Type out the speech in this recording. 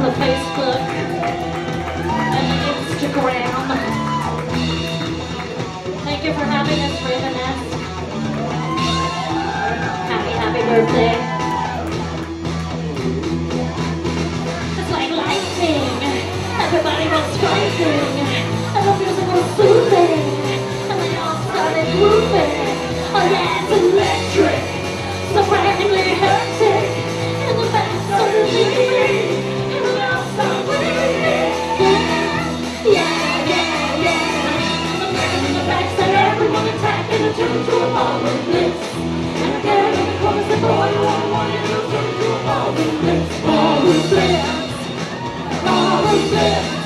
on the Facebook and the Instagram. Yeah.